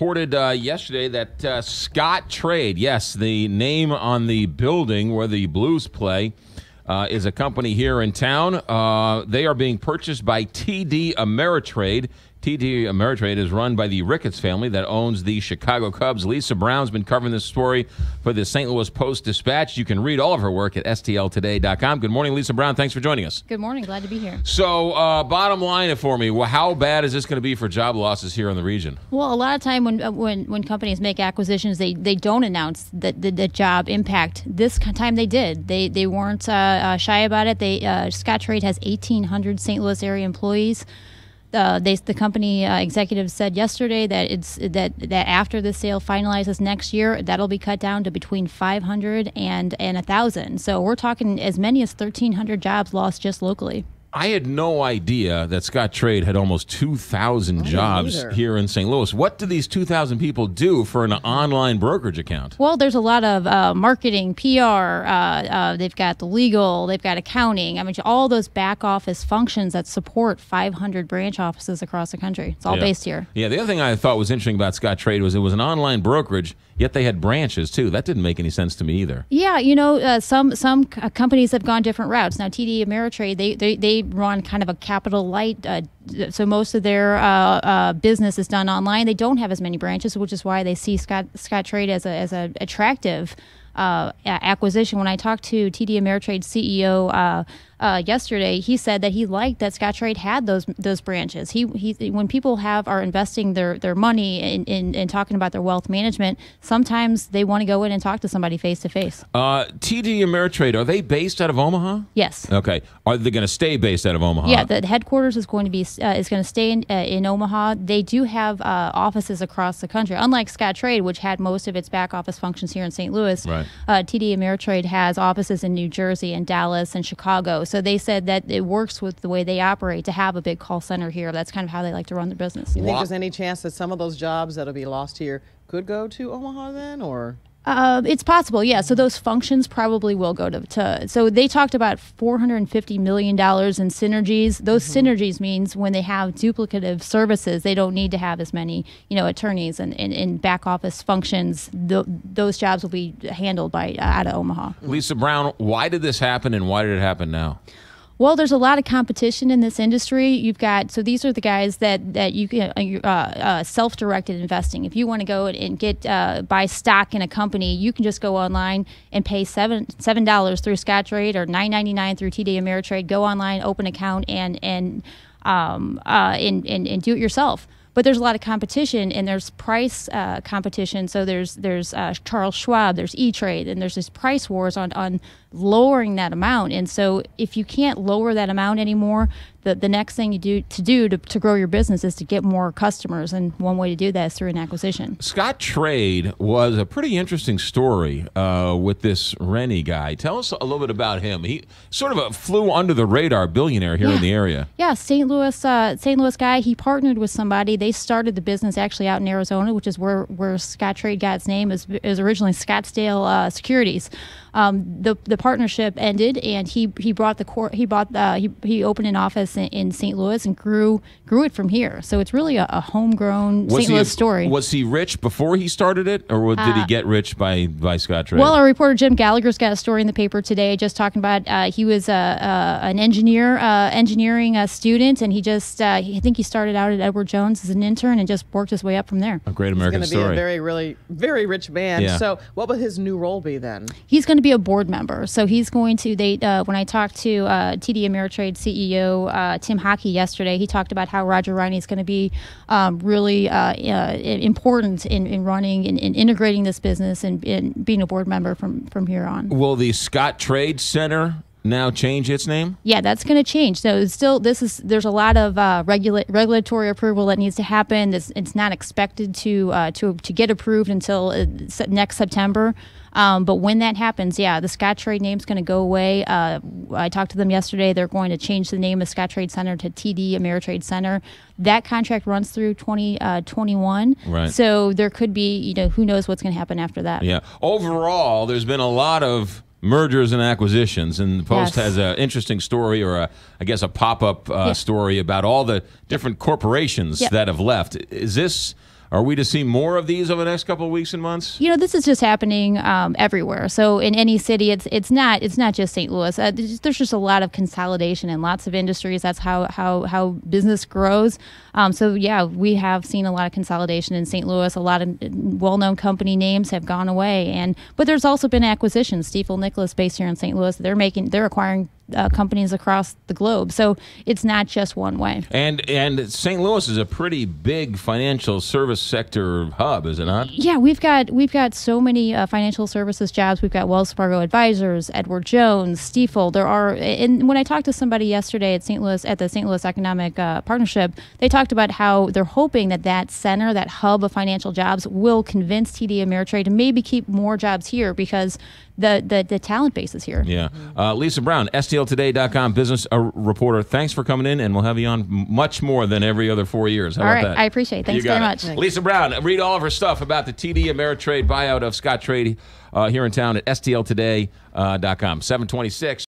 reported uh, yesterday that uh, Scottrade, yes, the name on the building where the Blues play, uh, is a company here in town. Uh, they are being purchased by TD Ameritrade. TD Ameritrade is run by the Ricketts family that owns the Chicago Cubs. Lisa Brown's been covering this story for the St. Louis Post Dispatch. You can read all of her work at stltoday.com. Good morning, Lisa Brown. Thanks for joining us. Good morning. Glad to be here. So, uh, bottom line for me, well, how bad is this going to be for job losses here in the region? Well, a lot of time when uh, when when companies make acquisitions, they, they don't announce that the, the job impact. This time they did. They they weren't uh, uh, shy about it. They uh, Scottrade has 1,800 St. Louis area employees. Uh, they, the company uh, said yesterday that it's that that after the sale finalizes next year, that'll be cut down to between 500 and and a thousand. So we're talking as many as 1,300 jobs lost just locally. I had no idea that Scottrade had almost 2,000 jobs either. here in St. Louis. What do these 2,000 people do for an online brokerage account? Well, there's a lot of uh, marketing, PR. Uh, uh, they've got the legal, they've got accounting. I mean, all those back office functions that support 500 branch offices across the country. It's all Yeah. based here. Yeah, the other thing I thought was interesting about Scottrade was it was an online brokerage, yet they had branches too. That didn't make any sense to me either. Yeah, you know, uh, some some uh, companies have gone different routes. Now, TD Ameritrade, they they, they run kind of a capital light, uh, so most of their uh, uh, business is done online. They don't have as many branches, which is why they see Scott Scottrade as a as a attractive. Uh, acquisition. When I talked to TD Ameritrade CEO uh, uh, yesterday, he said that he liked that Scottrade had those those branches. He, he when people have are investing their, their money in, in, in talking about their wealth management, sometimes they want to go in and talk to somebody face to face. Uh, TD Ameritrade, are they based out of Omaha? Yes. Okay. Are they going to stay based out of Omaha? Yeah, the headquarters is going to be uh, is going to stay in uh, in Omaha. They do have uh, offices across the country. Unlike Scottrade, which had most of its back office functions here in St. Louis, Right. uh, TD Ameritrade has offices in New Jersey and Dallas and Chicago. So they said that it works with the way they operate to have a big call center here. That's kind of how they like to run their business. Do you think there's any chance that some of those jobs that'll be lost here could go to Omaha then, or? Uh, it's possible, yeah. So those functions probably will go to, to. So they talked about 450 million dollars in synergies. Those synergies means when they have duplicative services, they don't need to have as many, you know, attorneys and, and, and back office functions. Th- those jobs will be handled by uh, out of Omaha. Lisa Brown, why did this happen and why did it happen now? Well, there's a lot of competition in this industry. You've got so these are the guys that that you can uh, uh, self-directed investing. If you want to go and- get uh, buy stock in a company, you can just go online and pay seven seven dollars through Scottrade or nine ninety nine through TD Ameritrade. Go online, open account, and and um, uh, and, and and do it yourself. But there's a lot of competition, and there's price uh, competition. So there's there's uh, Charles Schwab, there's E Trade, and there's this price wars on on lowering that amount. And so if you can't lower that amount anymore, the the next thing you do to do to, to grow your business is to get more customers. And one way to do that is through an acquisition. Scottrade was a pretty interesting story uh, with this Riney guy. Tell us a little bit about him. He sort of a flew under the radar billionaire here in the area. Yeah, St. Louis, uh, St. Louis guy. He partnered with somebody. They started the business actually out in Arizona, which is where where Scottrade got its name. is is originally Scottsdale uh, Securities. Um, the the partnership ended, and he he brought the court. He bought uh, he he opened an office in, in St. Louis and grew grew it from here. So it's really a, a homegrown St. Louis a- story. Uh, Was he rich before he started it, or wa- did he get rich by by Scottrade? Well, our reporter Jim Gallagher's got a story in the paper today, just talking about uh, he was uh, uh, an engineer, uh, engineering uh, student, and he just uh, I think he started out at Edward Jones as an intern and just worked his way up from there. a great It's American going to be story. a very, really, very rich man. Yeah. So, what will his new role be then? He's going to be a board member, so he's going to. They uh, when I talked to uh, TD Ameritrade CEO uh, Tim Hockey yesterday, he talked about how Roger Riney is going to be um, really uh, uh, important in, in running and in integrating this business and, and being a board member from from here on. Will the Scottrade Center now change its name? Yeah, that's going to change. So it's still, this is there's a lot of uh, regula- regulatory approval that needs to happen. It's, it's not expected to uh, to to get approved until uh, next September. Um, but when that happens, yeah, the Scottrade name's going to go away. Uh, I talked to them yesterday. They're going to change the name of Scottrade Center to TD Ameritrade Center. That contract runs through 2021. Right. So there could be, you know, who knows what's going to happen after that. Yeah. Overall, there's been a lot of mergers and acquisitions, and the Post Yes. has an interesting story, or a, I guess, a pop-up uh, Yeah. story about all the different corporations Yeah. that have left. Is this Are we to see more of these over the next couple of weeks and months? You know, this is just happening um, everywhere. So in any city, it's it's not it's not just St. Louis. Uh, there's, there's just a lot of consolidation in lots of industries. That's how how how business grows. Um, so yeah, we have seen a lot of consolidation in St. Louis. A lot of well-known company names have gone away, and but there's also been acquisitions. Stifel Nicolaus, based here in St. Louis, they're making they're acquiring uh, companies across the globe. So it's not just one way. And and St. Louis is a pretty big financial service sector hub, is it not? Yeah, we've got we've got so many uh, financial services jobs. We've got Wells Fargo Advisors, Edward Jones, Stifel. There are, and when I talked to somebody yesterday at St. Louis at the St. Louis Economic uh, Partnership, they talked about how they're hoping that that center, that hub of financial jobs, will convince TD Ameritrade to maybe keep more jobs here because the the, the talent base is here. Yeah. Uh, Lisa Brown, STLtoday.com business uh, reporter. Thanks for coming in, and we'll have you on much more than every other four years. How all about right, that? I appreciate it. Thanks You very it. much. Lisa Brown, read all of her stuff about the TD Ameritrade buyout of Scottrade uh, here in town at STLtoday.com. 726.